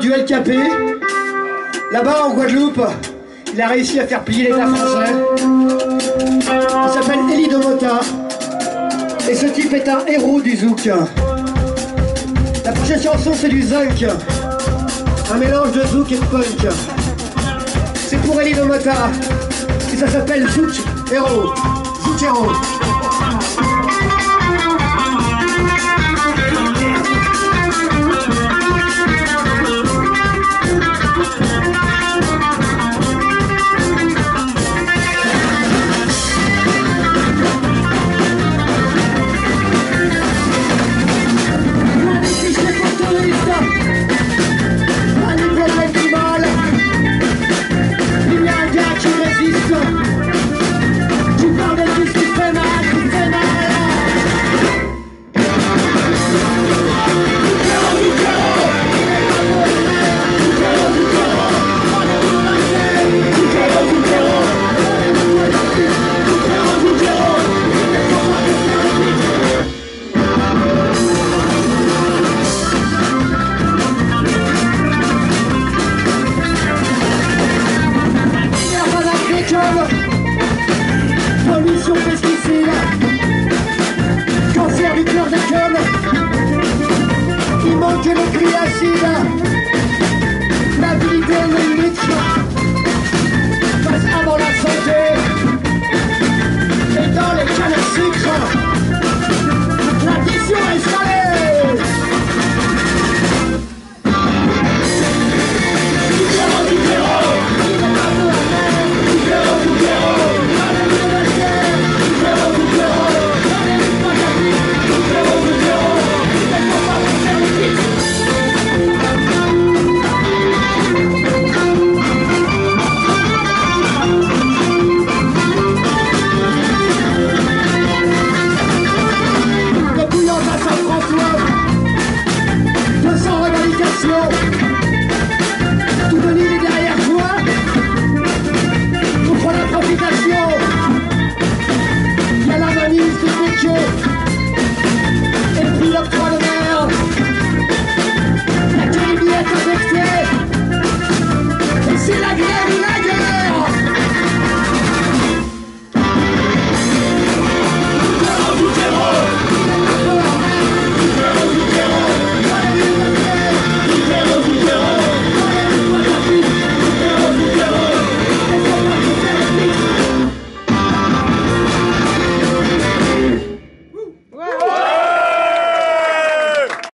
du LKP. Là-bas, en Guadeloupe, il a réussi à faire plier l'État français. Il s'appelle Elie de Mota. Et ce type est un héros du zouk. La prochaine chanson, c'est du zunk. Un mélange de zouk et de punk. C'est pour Elie de Mota. Et ça s'appelle Zouk Héros. Zouk Héros. Il manque De